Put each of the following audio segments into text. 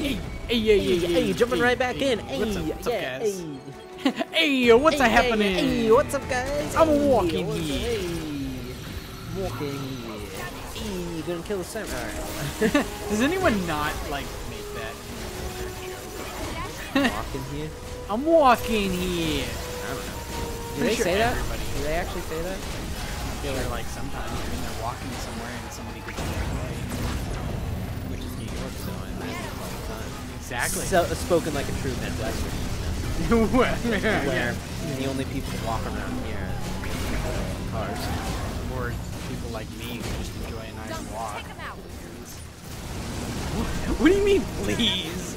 Hey, hey, hey, hey, Hey, hey, jumping right back in. Hey, What's up, what's up, yeah, guys? hey. what's Hey, happening? Hey, what's up, guys? I'm walking here. Walking here. Hey, gonna kill the samurai. Does anyone not like make that walking here. I'm walking here. I don't know. Do they sure say that? Do they actually say that? I feel like sometimes you're in there walking somewhere and somebody gets Exactly. So, spoken like a true Midwestern. Well, Where the only people who walk around here are cars. Or people like me who just enjoy a nice walk. What do you mean, please?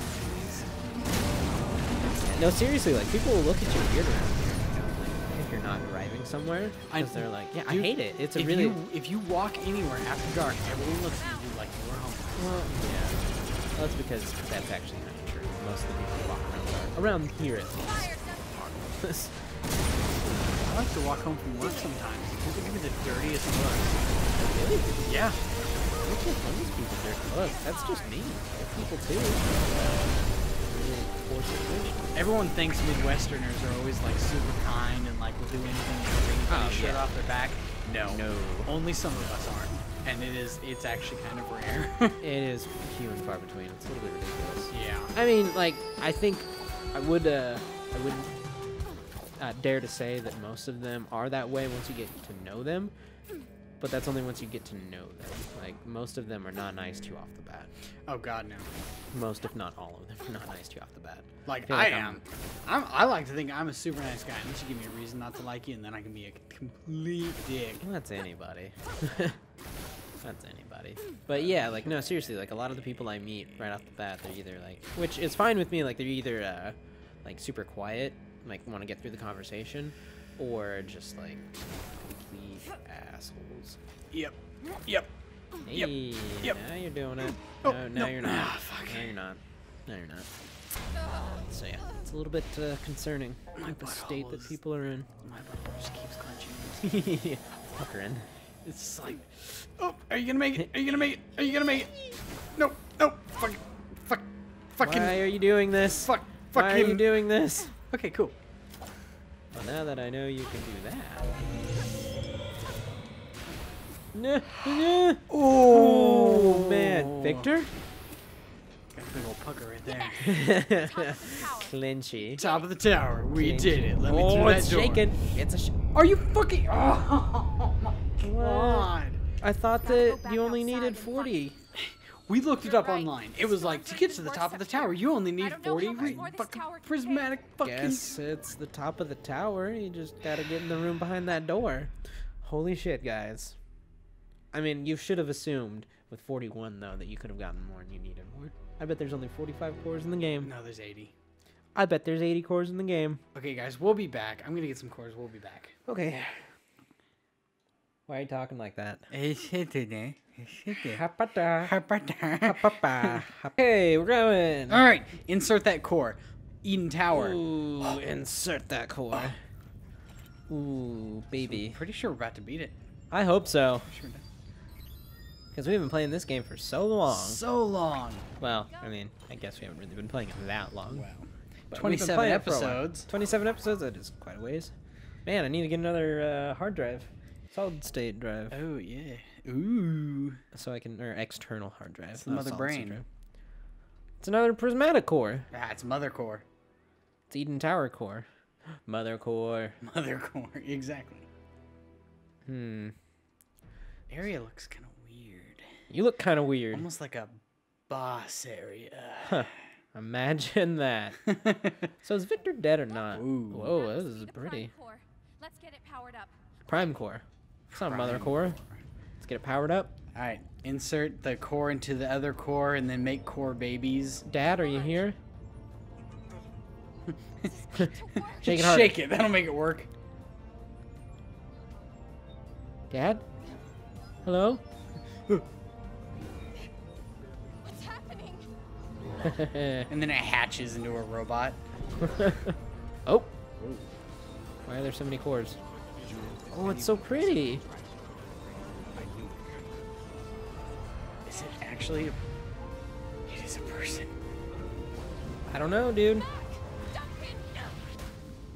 No, seriously, like people will look at you weird around here like, if you're not driving somewhere. Because they're like, yeah, I hate it. It's a if really you if you walk anywhere after dark, everyone looks at you like you're home. well, yeah. Well, that's because that's actually not true. Most of the people who walk around are around here at least. I like to walk home from work sometimes. People give me the dirtiest looks. really? Yeah. You can't these people dirty looks. That's just me. Other people too. Really poor situation. Everyone thinks Midwesterners are always like super kind and like will do anything to bring Oh, yeah. off their back. No. No. Only some of us aren't. And it is it's actually kind of rare. It is few and far between. It's a little bit ridiculous. yeah. I mean, like, I think I would, uh, I would uh, dare to say that most of them are that way once you get to know them. But that's only once you get to know them. Like, most of them are not nice to you off the bat. Oh god no. Most, if not all of them, are not nice to you off the bat. Like feel I like I'm- am. I'm, I like to think I'm a super nice guy. Unless you give me a reason not to like you, and then I can be a complete dick. Well, that's anybody. that's anybody. But yeah, like, no, seriously, like, a lot of the people I meet right off the bat, they're either like, which is fine with me, like, they're either, uh, like, super quiet, like, want to get through the conversation, or just, like, complete assholes. Yep. Yep. Hey, Yep, yep. now you're doing it. Oh, no, now no. you're not. Ah, fuck. Now you're not. No, you're not. So yeah, it's a little bit uh, concerning My the state that people are in. My butthole just keeps clenching. Fucker in. It's like, oh, are you gonna make it? Are you gonna make it? Are you gonna make it? No, no, fuck, fuck, fucking, Why are you doing this? fuck, Why are you doing this? Okay, cool. Well, now that I know you can do that. Nah, nah. Oh man, Victor. Got a big old pucker right there. Clinchy. Top of the tower, we did it. Let me oh, through that it's shaking. It's a. Sh- Are you fucking? Oh my What? god. I thought that you only needed 40. We looked it You're up right. online. It was like to get to the top of the tower, you only need 40 how much re- more this fucking prismatic fucking. Guess it's the top of the tower. You just gotta get in the room behind that door. Holy shit, guys. I mean, you should have assumed with 41, though, that you could have gotten more and you needed more. I bet there's only 45 cores in the game. No, there's 80. I bet there's 80 cores in the game. Okay, guys, we'll be back. I'm gonna get some cores. We'll be back. Okay. Why are you talking like that? Hey, Hey, we're going. All right, insert that core. Eden Tower. Ooh, insert that core. Ooh, baby. Pretty sure we're about to beat it. I hope so. Sure. Because we've been playing this game for so long. So long. Well, I mean, I guess we haven't really been playing it that long. Wow. but 27 playing it for a while. episodes. 27 episodes? That is quite a ways. Man, I need to get another uh, hard drive. Solid state drive. Oh yeah. Ooh. So I can, or external hard drive. It's the not mother brain. drive. It's another prismatic core. Ah, it's mother core. It's Eden Tower core. Mother core. Mother core. Exactly. Hmm. Area looks kind of weird. You look kind of weird. Almost like a boss area. Huh. Imagine that. so is Victor dead or not? Ooh. Whoa, this is the prime pretty. core. Let's get it powered up. Prime core. It's not mother Prime core. Let's get it powered up. All right. Insert the core into the other core and then make core babies. Dad, are you here? Shake it hard. Shake it. That'll make it work. Dad? Hello? What's happening? And then it hatches into a robot. oh. Why are there so many cores? Oh, it's so pretty. Is it actually? A... It is a person. I don't know, dude.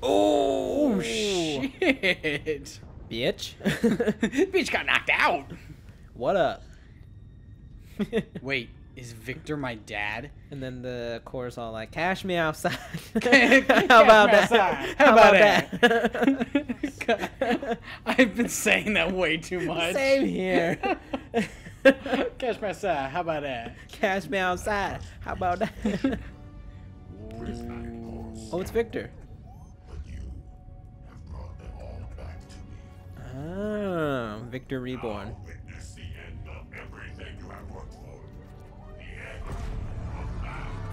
Oh shit! Bitch. Bitch got knocked out. what up? Wait, is Victor my dad? and then the chorus all like, "Cash me outside." How about that? outside. How How about about that? I've been saying that way too much. Same here. cash me outside. How about that? Cash me outside. How about that? oh, it's Victor. Oh, Victor Reborn.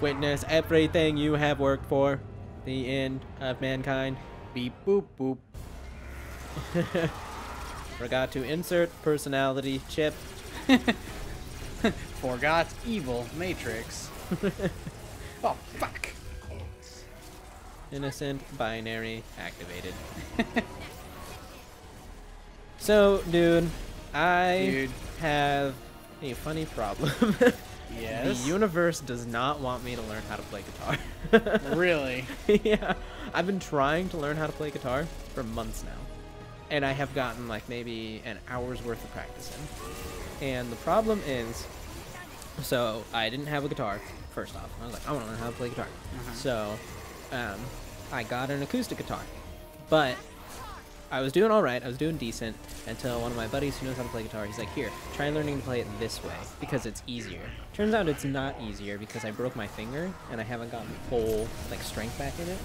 Witness everything you have worked for. The end of mankind. Beep boop boop. Forgot to insert personality chip. Forgot evil matrix. oh fuck. Innocent binary activated. so, dude, I Dude. have a funny problem. Yes. The universe does not want me to learn how to play guitar. Really? yeah. I've been trying to learn how to play guitar for months now. And I have gotten like maybe an hour's worth of practice in. And the problem is so I didn't have a guitar first off. I was like, I want to learn how to play guitar. So um, I got an acoustic guitar. But I was doing all right. I was doing decent until one of my buddies who knows how to play guitar. He's like, "Here, try learning to play it this way because it's easier." Turns out it's not easier because I broke my finger and I haven't gotten full like strength back in it.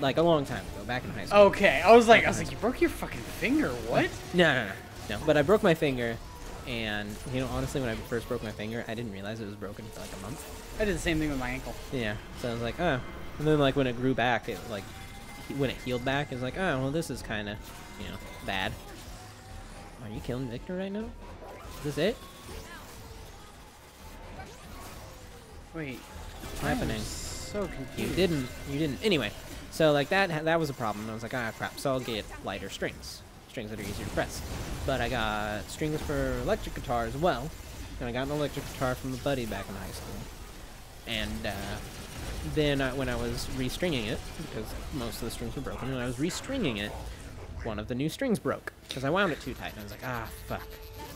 Like a long time ago, back in high school. Okay. I was like, I was like, you broke your fucking finger. What? No, no, no, no. But I broke my finger, and you know, honestly, when I first broke my finger, I didn't realize it was broken for like a month. I did the same thing with my ankle. Yeah. So I was like, oh. And then like when it grew back, it like when it healed back, it's like, oh, well, this is kind of, you know, bad. Are you killing Victor right now? Is this it? Wait. What's happening? So confused. You didn't. You didn't. Anyway, so like that that was a problem. I was like, ah, crap. So I'll get lighter strings, strings that are easier to press. But I got strings for electric guitar as well, and I got an electric guitar from a buddy back in high school. And uh, then I, when I was restringing it, because most of the strings were broken, and I was restringing it, one of the new strings broke because I wound it too tight. And I was like, ah, fuck.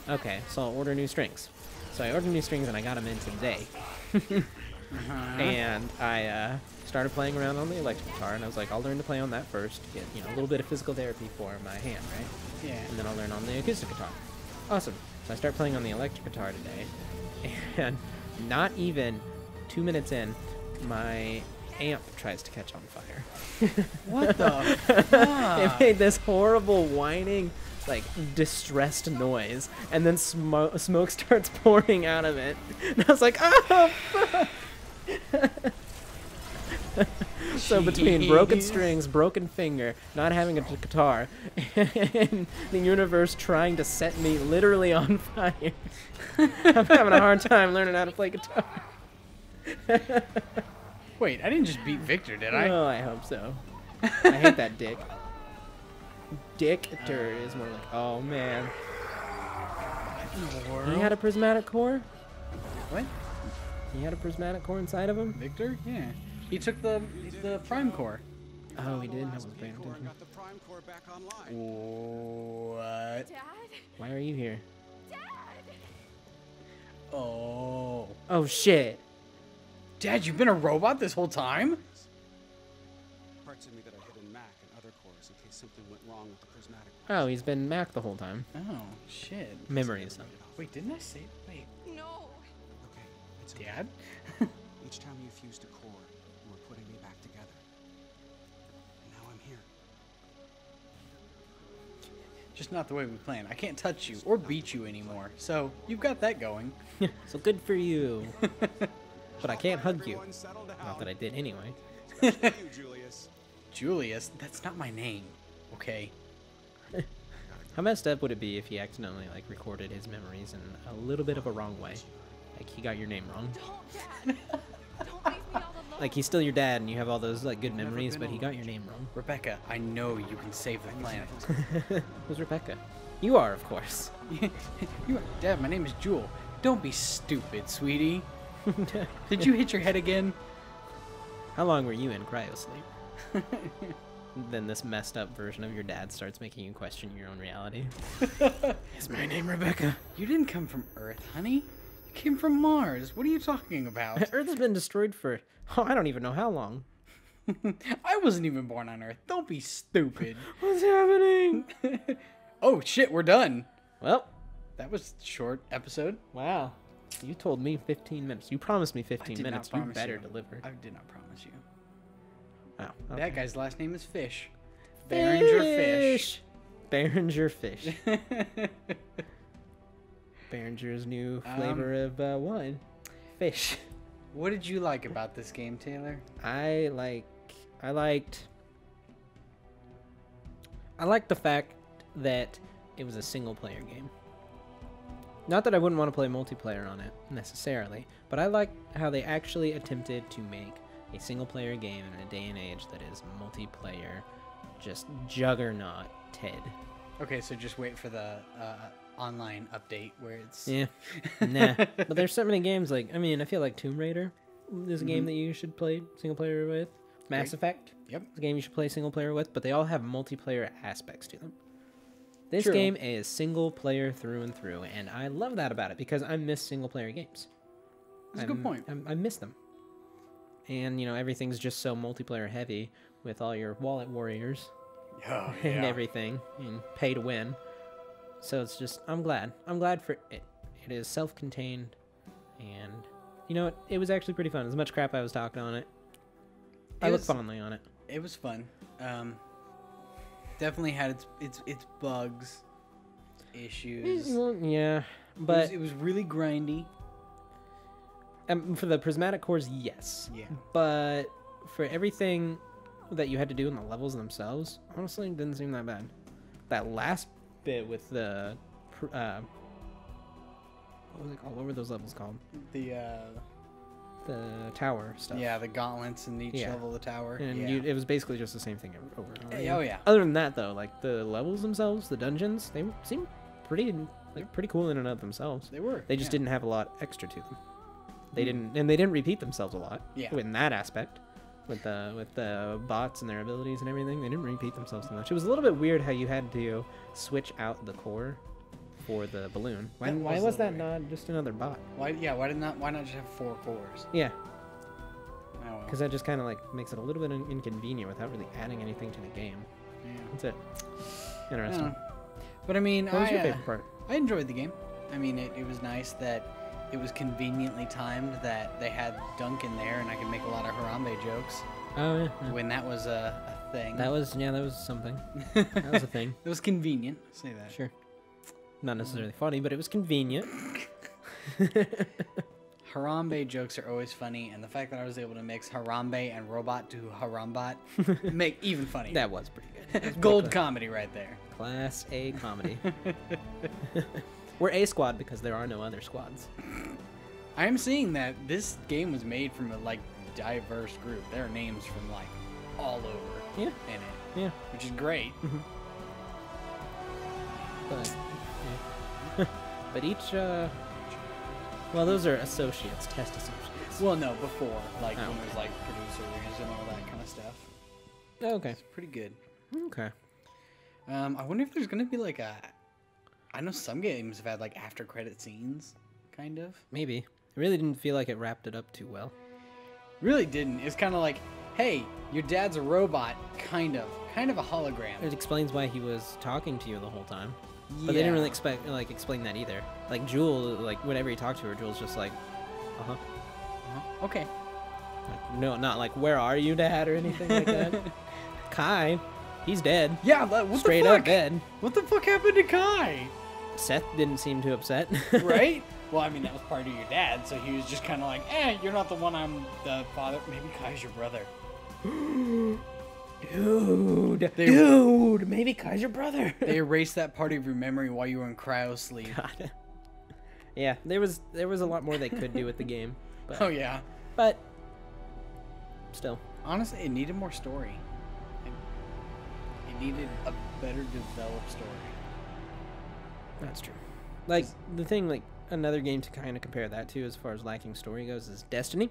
Okay, so I'll order new strings. So I ordered new strings and I got them in today. Uh-huh. and I uh, started playing around on the electric guitar, and I was like, I'll learn to play on that first, get you know a little bit of physical therapy for my hand, right? Yeah. And then I'll learn on the acoustic guitar. Awesome. So I start playing on the electric guitar today, and not even two minutes in, my amp tries to catch on fire. What the it made this horrible whining, like distressed noise, and then smoke smoke starts pouring out of it. And I was like, oh. fuck." so between broken strings, broken finger, not having a guitar, and the universe trying to set me literally on fire, I'm having a hard time learning how to play guitar. Wait, I didn't just beat Victor, did I? Oh, I hope so. I hate that dick. Dictor uh. is more like, oh man. He had a prismatic core? What? He had a prismatic core inside of him? Victor? Yeah. He took the the prime core. Oh, he did? I wasn't paying attention. got the prime core back online. What? Dad? Why are you here? Dad! Oh. Oh shit. Dad, you've been a robot this whole time? Parts of me that are hidden Mack and other cores in case something went wrong with the prismatic. Oh, he's been Mack the whole time. Oh, shit. Memories. Wait, didn't I say? Wait, No! Okay, it's okay. Dad? Each time you fused a core, you were putting me back together. And now I'm here. Just not the way we planned. I can't touch you or beat you anymore. So, you've got that going. so good for you. but I can't hug you. Everyone settle down. Not that I did anyway. Julius. Julius, that's not my name. Okay. How messed up would it be if he accidentally like recorded his memories in a little bit of a wrong way? Like he got your name wrong. Don't, Dad! Don't leave me all alone! Like he's still your dad and you have all those like good memories, but he got your name wrong. Rebecca, I know you can save the planet. Who's Rebecca? You are, of course. you are, Dad, my name is Joule. Don't be stupid, sweetie. Did you hit your head again? How long were you in cryosleep? then this messed up version of your dad starts making you question your own reality. Is my name Rebecca? You didn't come from Earth, honey. You came from Mars. What are you talking about? Earth has been destroyed for oh, I don't even know how long. I wasn't even born on Earth. Don't be stupid. What's happening? oh shit, we're done. Well, That was a short episode. wow. You told me 15 minutes. You promised me 15 minutes. You better you. deliver. I did not promise you. Wow. That guy's last name is Fish. Behringer Fish. Behringer Fish. Behringer's new Um, flavor of uh, wine. Fish. what did you like about this game, Taylor? I like. I liked. I liked the fact that it was a single player game. Not that I wouldn't want to play multiplayer on it necessarily, but I like how they actually attempted to make a single player game in a day and age that is multiplayer, just juggernaut Ted. Okay, so just wait for the uh, online update where it's. Yeah. nah. But there's so many games like I mean, I feel like Tomb Raider is a game that you should play single player with. Mass Great. Effect Yep. is a game you should play single player with, but they all have multiplayer aspects to them. This True. game is single player through and through, and I love that about it because I miss single player games. That's a good point. I'm- I miss them. And you know everything's just so multiplayer heavy with all your wallet warriors Oh, and everything and pay to win. So it's just I'm glad. I'm glad for it. It is self-contained and you know what? It was actually pretty fun. As much crap I was talking on it. I It look fondly on it. It was fun. Um, definitely had its its its bugs, issues. It Well, yeah, was, but it was really grindy. um, for the prismatic cores, yes. Yeah. But for everything that you had to do in the levels themselves, honestly, it didn't seem that bad. That last bit with the, uh, what was it called? What were those levels called? The uh, The tower stuff. yeah, the gauntlets in each Yeah. level of the tower. And yeah. you, it was basically just the same thing over and over. Again. oh, yeah. Other than that, though, like the levels themselves, the dungeons, they seem pretty, like pretty cool in and of themselves. they were. They just yeah. didn't have a lot extra to them. They Mm. didn't, and they didn't repeat themselves a lot. Yeah. In that aspect, with the with the bots and their abilities and everything, they didn't repeat themselves so much. It was a little bit weird how you had to switch out the core for the balloon. Why, That why was was that little weird. not just another bot? Why? Yeah. Why did not? Why not just have four cores? Yeah, Oh, well. because that just kind of like makes it a little bit in- inconvenient without really adding anything to the game. Yeah. That's it. Interesting. don't. But I mean, What was I, your uh, favorite part? I enjoyed the game. I mean, it, it was nice that it was conveniently timed that they had Duncan there and I could make a lot of Harambe jokes Oh yeah, yeah. when that was a, a thing. that was yeah, that was something. That was a thing. it was convenient. Say that. Sure. Not necessarily funny, but it was convenient. Harambe jokes are always funny, and the fact that I was able to mix Harambe and Robot to Harambat make even funnier. that was pretty good. Was Gold comedy right there. Class A comedy. We're A squad because there are no other squads. I am seeing that this game was made from a like diverse group. There are names from like all over Yeah. in it, Yeah. which is great. Mm-hmm. But, yeah. But each, uh, well, those are associates, test associates. Well, no, before like Oh, when it was like producers and all that kind of stuff. Oh, okay. It's pretty good. Okay. Um, I wonder if there's gonna be like a. I know some games have had like after credit scenes, kind of. Maybe. It really didn't feel like it wrapped it up too well. Really didn't. It's kind of like, hey, your dad's a robot, kind of, kind of a hologram. It explains why he was talking to you the whole time. But they didn't really expect like explain that either. Like Joule, like whenever he talked to her, Joule's just like, uh huh. Uh-huh. Okay. Like, no, not like where are you, Dad, or anything like that. Kai, he's dead. Yeah. What the Straight fuck? up dead. What the fuck happened to Kai? Seth didn't seem too upset. right? Well, I mean, that was part of your dad, so he was just kind of like, eh, you're not the one I'm the father. Maybe Kai's your brother. Dude, They- dude, maybe Kai's your brother. They erased that part of your memory while you were in cryo sleep. God. Yeah, there was there was a lot more they could do with the game, but Oh, yeah. but still, Honestly, it needed more story. It, it needed a better developed story. that's true. Like the thing, like another game to kind of compare that to, as far as lacking story goes, is Destiny.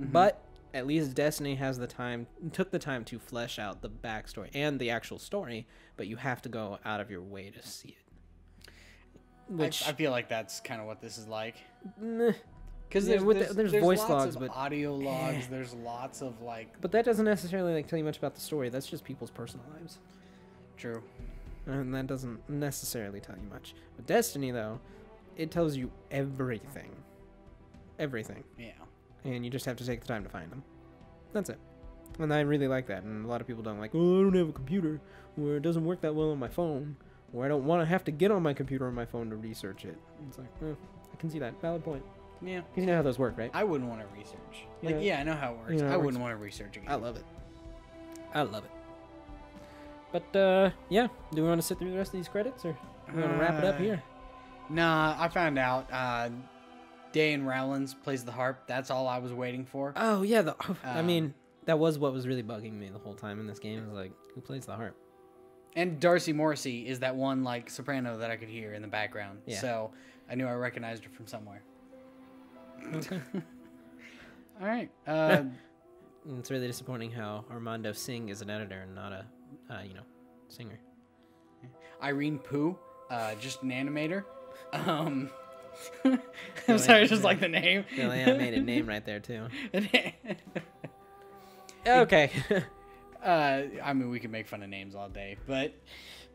Mm-hmm. But at least Destiny has the time took the time to flesh out the backstory and the actual story, but you have to go out of your way to see it. Which I, I feel like that's kind of what this is like. Because there's, the- there's, there's there's voice lots logs, of but- audio logs. Eh. There's lots of like but that doesn't necessarily like tell you much about the story. That's just people's personal lives. true. and that doesn't necessarily tell you much. With Destiny, though, it tells you everything, everything, Yeah. And you just have to take the time to find them. That's it. And I really like that. And a lot of people don't like, oh, I don't have a computer, or it doesn't work that well on my phone, or I don't want to have to get on my computer or my phone to research it. It's like, eh, I can see that. Valid point. Yeah. you know how those work, right? I wouldn't want to research. Like, Yeah. yeah, I know how it works. You know how I it wouldn't works. want to research again. I love it. I love it. But uh, yeah, do we want to sit through the rest of these credits, or we want to wrap it up Uh, here? Nah, I found out. Uh, Dayan Rowlands plays the harp. That's all I was waiting for. Oh yeah, the I Um, mean that was what was really bugging me the whole time in this game. Was like, who plays the harp? And Darcy Morrissey is that one like soprano that I could hear in the background. Yeah. So I knew I recognized her from somewhere. Okay. All right. Uh, it's really disappointing how Armando Singh is an editor and not a, uh, you know, singer. Irene Poo, uh, just an animator. Um, Yeah, I'm sorry, yeah. just like the name. The animated name right there too. uh, Okay. I mean, we can make fun of names all day, but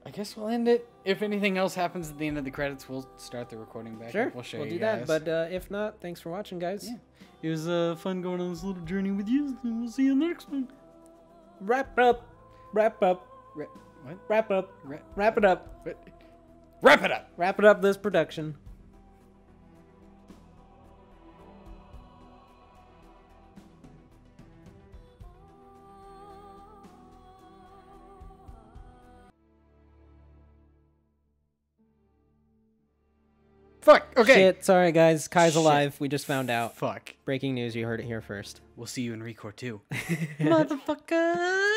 I guess we'll end it. If anything else happens at the end of the credits, we'll start the recording back. sure, up. We'll show we'll you do guys. that. But uh, if not, thanks for watching, guys. Yeah. it was uh, fun going on this little journey with you. and We'll see you in the next one. Wrap up. Wrap up. Ra- what? Wrap up. Ra- Wrap it up. what? Wrap it up. Wrap it up. This production. Fuck. Okay. Shit. Sorry, guys. Kai's Shit. alive. We just found out. Fuck. Breaking news. You heard it here first. We'll see you in Recore too. Motherfucker.